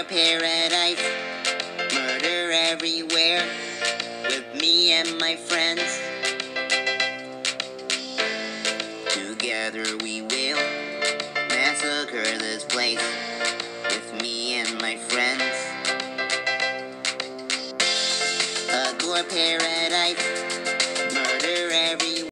a paradise. Murder everywhere with me and my friends. Together we will massacre this place with me and my friends. A gore paradise.